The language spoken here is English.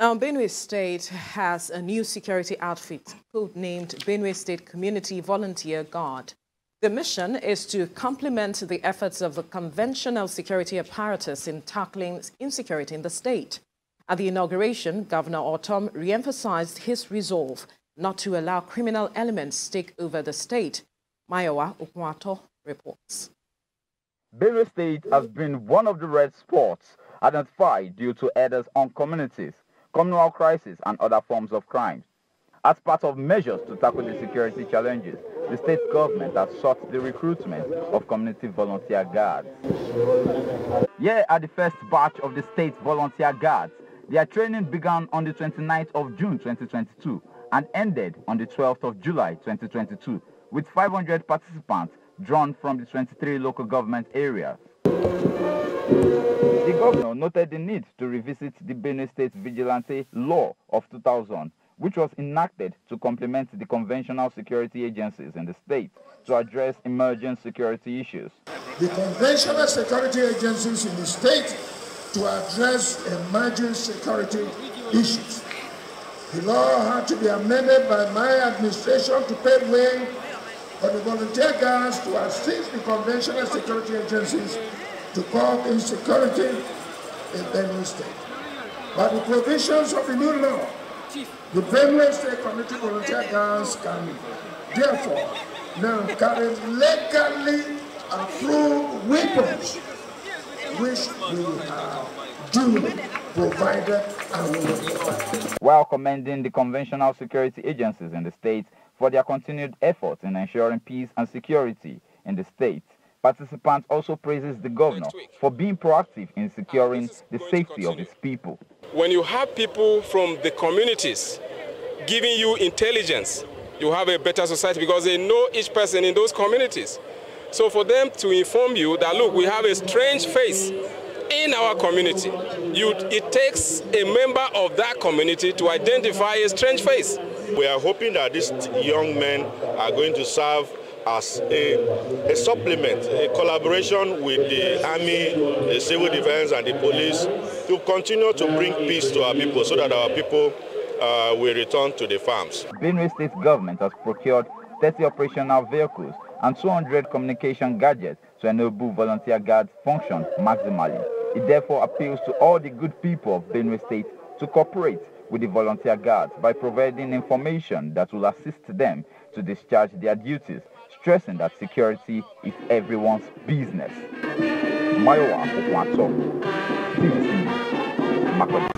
Now, Benue State has a new security outfit named Benue State Community Volunteer Guard. The mission is to complement the efforts of the conventional security apparatus in tackling insecurity in the state. At the inauguration, Governor Ortom re-emphasized his resolve not to allow criminal elements take over the state. Mayowa Okwato reports. Benue State has been one of the red spots identified due to errors on communities communal crisis, and other forms of crime. As part of measures to tackle the security challenges, the state government has sought the recruitment of community volunteer guards. Here are the first batch of the state volunteer guards. Their training began on the 29th of June 2022 and ended on the 12th of July 2022 with 500 participants drawn from the 23 local government areas. The governor noted the need to revisit the Benue State Vigilante Law of 2000, which was enacted to complement the conventional security agencies in the state to address emerging security issues. The conventional security agencies in the state to address emerging security issues. The law had to be amended by my administration to pave way for the volunteer guards to assist the conventional security agencies to curb insecurity in Benue State. By the provisions of the new law, the Benue State Community Volunteer Guards can therefore now carry legally approved weapons which we have duly provided and will While commending the conventional security agencies in the state for their continued efforts in ensuring peace and security in the state, Participants also praises the governor for being proactive in uh, securing the safety of his people. When you have people from the communities giving you intelligence, you have a better society because they know each person in those communities. So for them to inform you that, look, we have a strange face in our community, you, it takes a member of that community to identify a strange face. We are hoping that these young men are going to serve as a, a, supplement, a collaboration with the army, the civil defense, and the police to continue to bring peace to our people so that our people uh, will return to the farms. Benue State government has procured 30 operational vehicles and 200 communication gadgets to enable volunteer guards function maximally. It therefore appeals to all the good people of Benue State to cooperate with the volunteer guards by providing information that will assist them to discharge their duties stressing that security is everyone's business. Mayowa Okwato, TVC Makurdi.